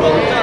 Vamos